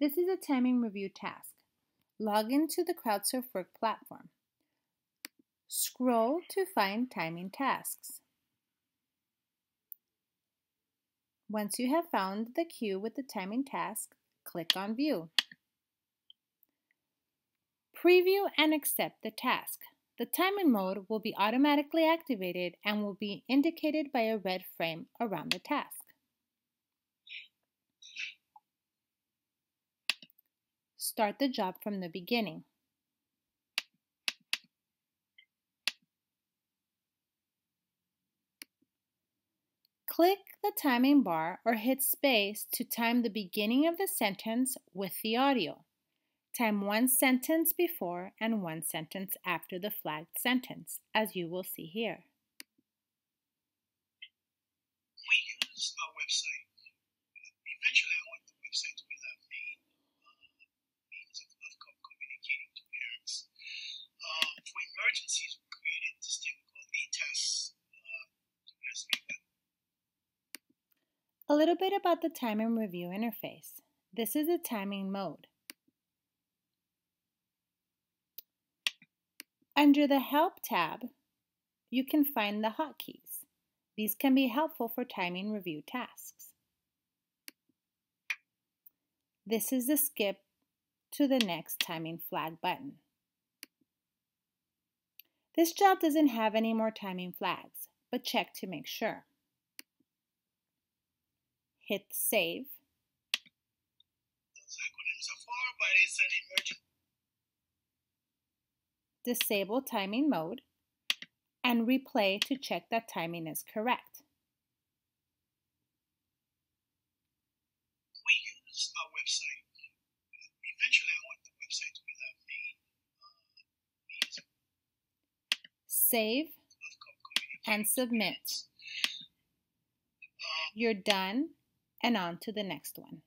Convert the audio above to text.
This is a timing review task. Log into the CrowdSurf Work platform. Scroll to find timing tasks. Once you have found the queue with the timing task, click on View. Preview and accept the task. The timing mode will be automatically activated and will be indicated by a red frame around the task. Start the job from the beginning. Click the timing bar or hit space to time the beginning of the sentence with the audio. Time one sentence before and one sentence after the flagged sentence, as you will see here. We use our website. Eventually, I want be the main uh, means of, of communicating to parents. Uh, for emergencies, we created this thing called ATES. Uh, a little bit about the timing review interface. This is the timing mode. Under the Help tab, you can find the hotkeys. These can be helpful for timing review tasks. This is the skip to the next timing flag button. This job doesn't have any more timing flags, but check to make sure. Hit save. Are far, but it's an emergency disable timing mode, and replay to check that timing is correct. We use our website. Eventually, I want the website to be the main uh, Save and submit. Uh, You're done and on to the next one.